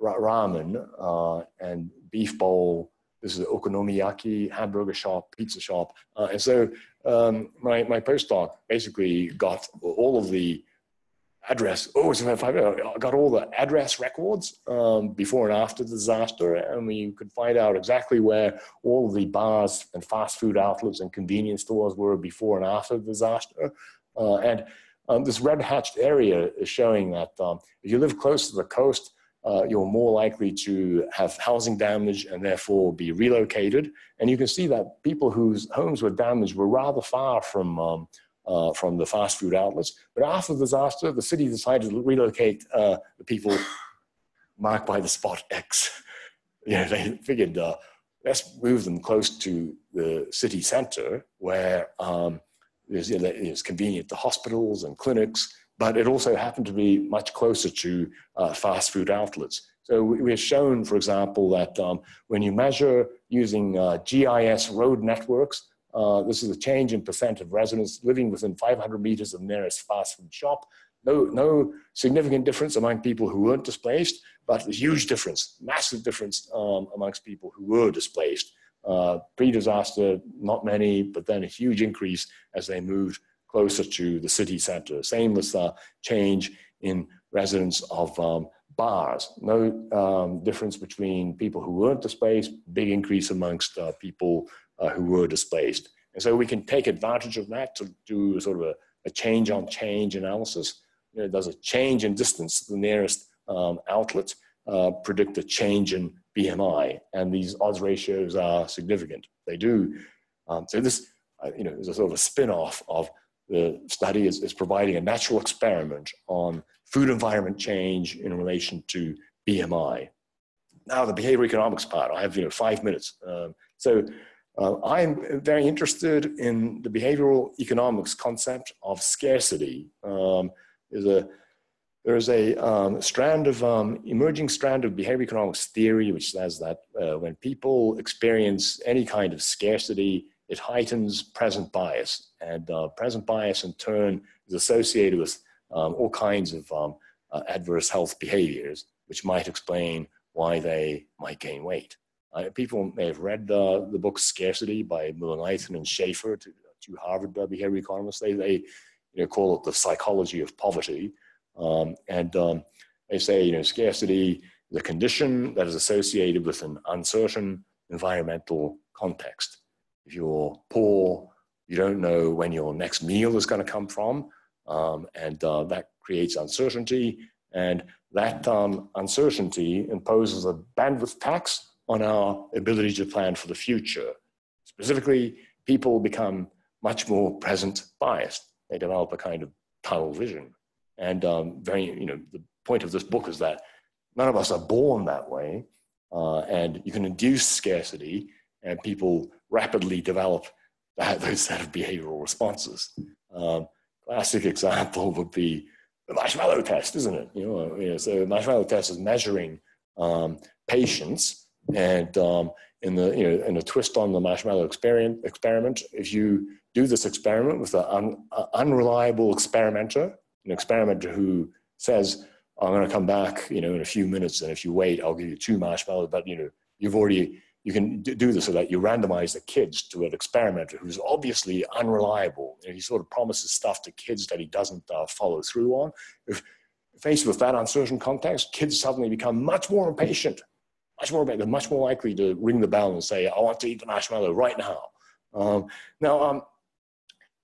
ramen uh, and beef bowl. This is the okonomiyaki, hamburger shop, pizza shop. Uh, and so um, my, my postdoc basically got all of the address. Oh, so I got all the address records um, before and after the disaster, and we could find out exactly where all the bars and fast food outlets and convenience stores were before and after the disaster. Uh, and um, this red hatched area is showing that um, if you live close to the coast, uh, you're more likely to have housing damage and therefore be relocated. And you can see that people whose homes were damaged were rather far from um, uh, from the fast food outlets. But after the disaster, the city decided to relocate uh, the people marked by the spot X. you know, they figured uh, let's move them close to the city center where um, there's, you know, it's convenient to hospitals and clinics, but it also happened to be much closer to uh, fast food outlets. So we, have shown, for example, that um, when you measure using uh, GIS road networks, uh, this is a change in percent of residents living within 500 meters of nearest fast food shop. No, no significant difference among people who weren't displaced, but a huge difference, massive difference um, amongst people who were displaced. Uh, pre-disaster, not many, but then a huge increase as they moved closer to the city center. Same with the change in residents of um, bars. No um, difference between people who weren't displaced, big increase amongst uh, people uh, who were displaced. And so we can take advantage of that to do sort of a, a change on change analysis. You know, does a change in distance to the nearest um, outlet uh, predict a change in BMI? And these odds ratios are significant. They do. Um, so this, uh, you know, is a sort of a spin-off of the study is, is providing a natural experiment on food environment change in relation to BMI. Now the behavior economics part, I have you know five minutes. Um, so uh, I'm very interested in the behavioral economics concept of scarcity. Um, a there's a um, strand of um, emerging strand of behavior economics theory which says that uh, when people experience any kind of scarcity, it heightens present bias, and uh, present bias in turn is associated with um, all kinds of um, uh, adverse health behaviors, which might explain why they might gain weight. Uh, people may have read the book Scarcity by Mullainathan and Shafir, two, two Harvard uh, behavior economists. They, they you know, call it the psychology of poverty. Um, and um, they say, you know, scarcity is a condition that is associated with an uncertain environmental context. If you're poor, you don't know when your next meal is going to come from, um, and uh, that creates uncertainty. And that um, uncertainty imposes a bandwidth tax on our ability to plan for the future. Specifically, people become much more present biased. They develop a kind of tunnel vision. And um, very, you know, the point of this book is that none of us are born that way. Uh, and you can induce scarcity, and people rapidly develop that, those set of behavioral responses. Um, classic example would be the marshmallow test, isn't it? You know, you know so the marshmallow test is measuring um, patience and um, in the you know in a twist on the marshmallow experiment, experiment if you do this experiment with an un, unreliable experimenter, an experimenter who says, "I'm going to come back, you know, in a few minutes, and if you wait, I'll give you two marshmallows," but you know, you've already you can do this so that you randomize the kids to an experimenter who's obviously unreliable. He sort of promises stuff to kids that he doesn't uh, follow through on. If faced with that uncertain context, kids suddenly become much more impatient much more, they're much more likely to ring the bell and say, I want to eat the marshmallow right now. Um, now, um,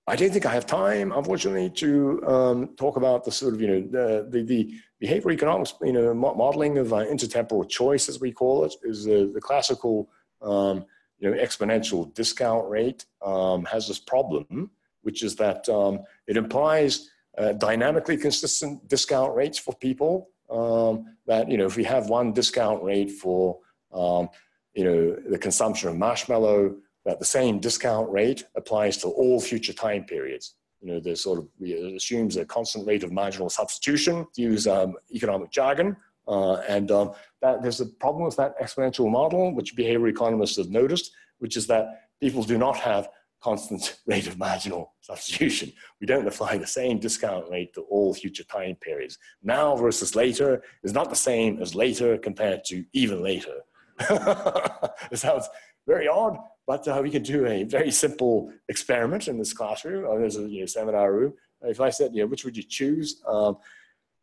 I don't think I have time, unfortunately, to um, talk about the sort of, you know, the, the, the behavior economics, you know, modeling of uh, intertemporal choice, as we call it, is the, the classical, um, you know, exponential discount rate um, has this problem, which is that um, it implies uh, dynamically consistent discount rates for people um, that, you know, if we have one discount rate for, um, you know, the consumption of marshmallow, that the same discount rate applies to all future time periods. You know, there's sort of, assumes a constant rate of marginal substitution, to use um, economic jargon. Uh, and um, that, there's a problem with that exponential model, which behavior economists have noticed, which is that people do not have constant rate of marginal substitution. We don't apply the same discount rate to all future time periods. Now versus later is not the same as later compared to even later. it sounds very odd, but uh, we can do a very simple experiment in this classroom. Oh, there's a you know, seminar room. If I said, you know, which would you choose? Um,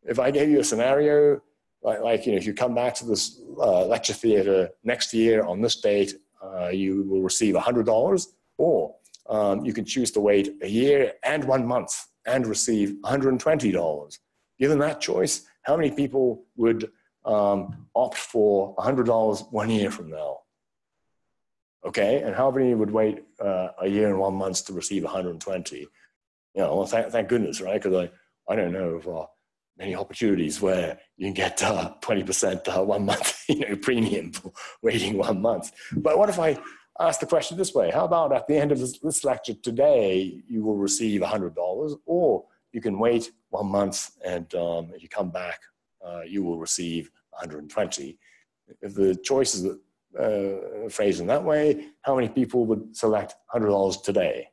if I gave you a scenario, like, like, you know, if you come back to this uh, lecture theater next year on this date, uh, you will receive $100 or um, you can choose to wait a year and one month and receive $120. Given that choice, how many people would um, opt for $100 one year from now? Okay, and how many would wait uh, a year and one month to receive 120? You know, well, thank, thank goodness, right? Because I, I don't know of uh, many opportunities where you can get uh, 20% uh, one month you know, premium for waiting one month. But what if I ask the question this way? How about at the end of this, this lecture today, you will receive $100 or you can wait one month and um, if you come back, uh, you will receive 120. If the choice is uh, phrased in that way, how many people would select $100 today?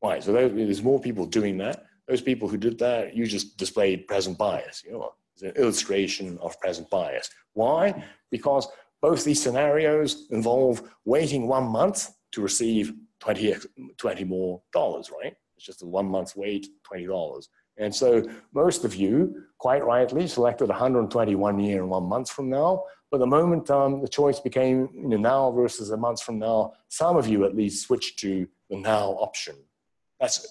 Why? So there's more people doing that. Those people who did that, you just displayed present bias. You know, it's an illustration of present bias. Why? Because both these scenarios involve waiting one month to receive 20, 20 more dollars, right? It's just a one month wait, $20. And so most of you, quite rightly, selected 121 year and one month from now. But the moment um, the choice became you know, now versus a month from now, some of you at least switched to the now option. That's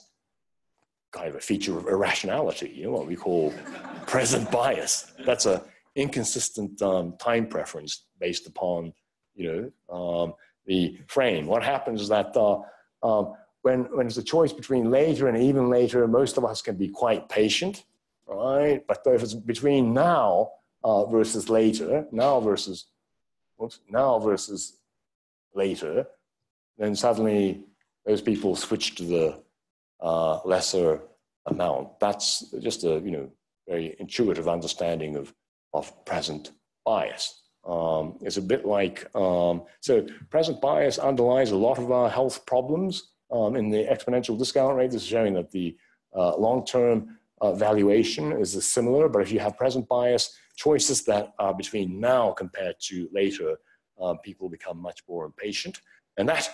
kind of a feature of irrationality, you know, what we call present bias. That's a inconsistent um, time preference based upon, you know, um, the frame. What happens is that uh, um, when, when it's a choice between later and even later, most of us can be quite patient, right? But if it's between now uh, versus later, now versus, oops, now versus later, then suddenly those people switch to the uh, lesser amount. That's just a you know very intuitive understanding of of present bias. Um, it's a bit like um, so present bias underlies a lot of our health problems. Um, in the exponential discount rate, this is showing that the uh, long-term uh, valuation is similar, but if you have present bias, choices that are between now compared to later, uh, people become much more impatient. And that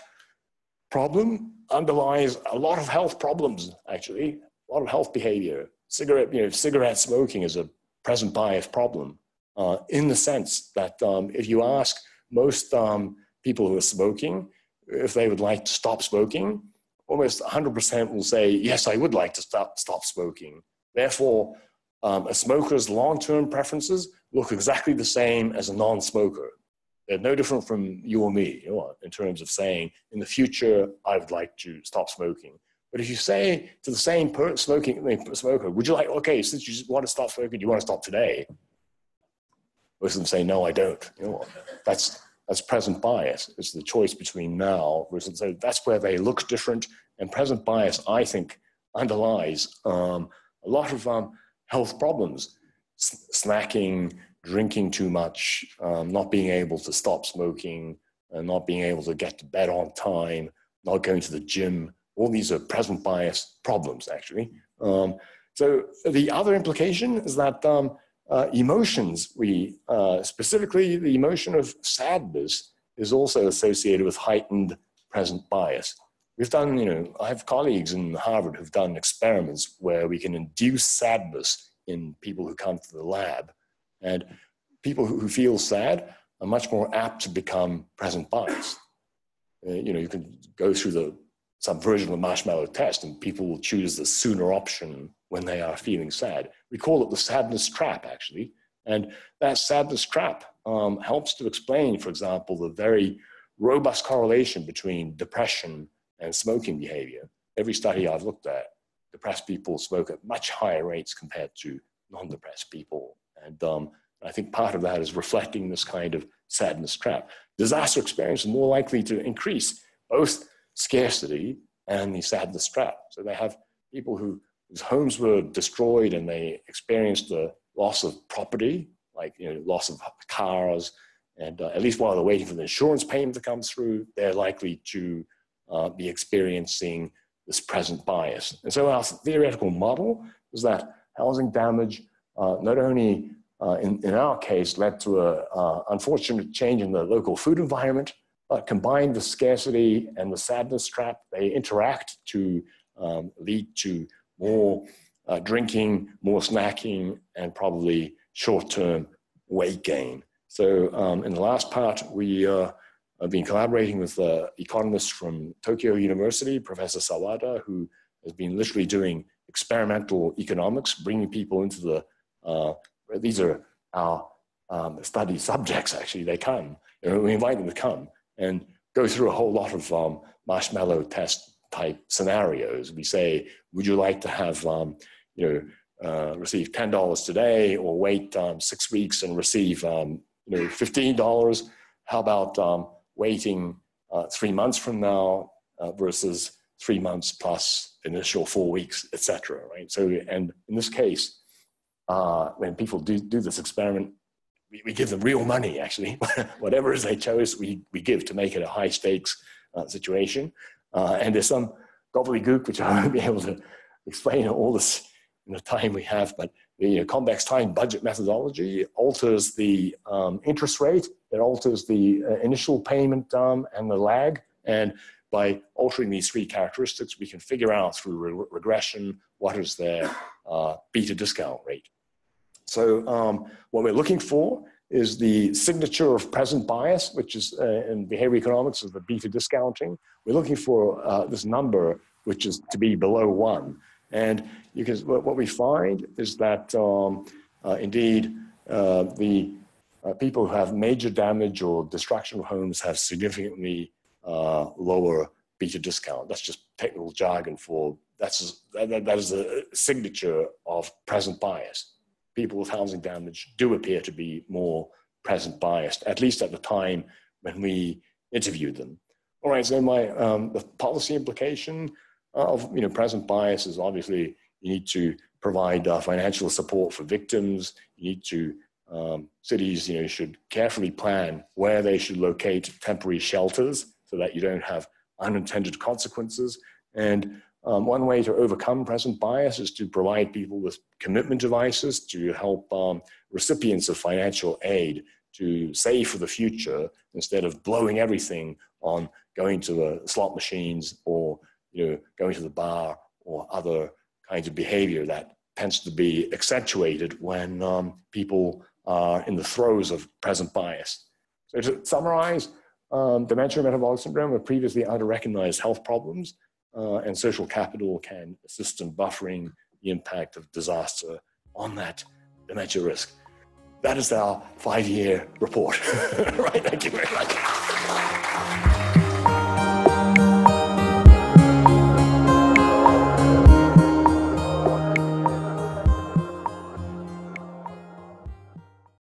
problem underlies a lot of health problems, actually, a lot of health behavior. Cigarette, you know, cigarette smoking is a present bias problem uh, in the sense that um, if you ask most um, people who are smoking if they would like to stop smoking, almost 100% will say, yes, I would like to stop, stop smoking. Therefore, um, a smoker's long-term preferences look exactly the same as a non-smoker. They're no different from you or me you know, in terms of saying, in the future, I would like to stop smoking. But if you say to the same per- smoking smoker, would you like, okay, since you want to stop smoking, you want to stop today? Most of them say, no, I don't. You know, that's, that's present bias. is the choice between now versus, so that's where they look different. And present bias, I think, underlies um, a lot of um, health problems, S- snacking, drinking too much, um, not being able to stop smoking, and not being able to get to bed on time, not going to the gym. All these are present bias problems, actually. Um, so the other implication is that um, uh, emotions, we uh, specifically the emotion of sadness, is also associated with heightened present bias. We've done, you know, I have colleagues in Harvard who've done experiments where we can induce sadness in people who come to the lab and people who, feel sad are much more apt to become present bias. Uh, you know, you can go through the some version of the marshmallow test, and people will choose the sooner option when they are feeling sad. We call it the sadness trap, actually. And that sadness trap um, helps to explain, for example, the very robust correlation between depression and smoking behavior. Every study I've looked at, depressed people smoke at much higher rates compared to non depressed people. And um, I think part of that is reflecting this kind of sadness trap. Disaster experience is more likely to increase both scarcity and the sadness trap. So they have people who, whose homes were destroyed and they experienced the loss of property, like you know, loss of cars, and uh, at least while they're waiting for the insurance payment to come through, they're likely to uh, be experiencing this present bias. And so our theoretical model is that housing damage uh, not only uh, in, in our case led to an unfortunate change in the local food environment, but combined with scarcity and the sadness trap, they interact to um, lead to more uh, drinking, more snacking, and probably short-term weight gain. So um, in the last part, we uh, have been collaborating with uh, economists from Tokyo University, Professor Sawada, who has been literally doing experimental economics, bringing people into the uh, these are our um, study subjects, actually. They come. You know, we invite them to come and go through a whole lot of um, marshmallow test type scenarios. We say, would you like to have, um, you know, uh, receive $10 today or wait um, six weeks and receive um, you know, $15? How about um, waiting uh, three months from now uh, versus three months plus initial four weeks, etc. Right. So, and in this case, uh, when people do, do this experiment, we, we give them real money, actually. Whatever is they chose, we, we give to make it a high stakes uh, situation. Uh, and there's some gobbledygook, which I won't be able to explain all this in the time we have, but the convex time budget methodology alters the um, interest rate, it alters the uh, initial payment um, and the lag. And by altering these three characteristics, we can figure out through re regression what is their uh, beta discount rate. So um, what we're looking for is the signature of present bias, which is uh, in behavior economics is the beta discounting. We're looking for uh, this number, which is to be below one. And you can, what we find is that um, uh, indeed uh, the uh, people who have major damage or destruction of homes have significantly uh, lower beta discount. That's just technical jargon for that's that, that is signature of present bias people with housing damage do appear to be more present biased, at least at the time when we interviewed them. All right, so my um, the policy implication of you know present bias is obviously you need to provide uh, financial support for victims. You need to um, cities you know should carefully plan where they should locate temporary shelters so that you don't have unintended consequences. And um, one way to overcome present bias is to provide people with commitment devices to help um, recipients of financial aid to save for the future instead of blowing everything on going to the slot machines or you know going to the bar or other kinds of behavior that tends to be accentuated when um, people are in the throes of present bias. So to summarize, um, dementia metabolic syndrome are previously under-recognized health problems uh, and social capital can assist in buffering the impact of disaster on that dementia risk. That is our five year report. right, thank you very much.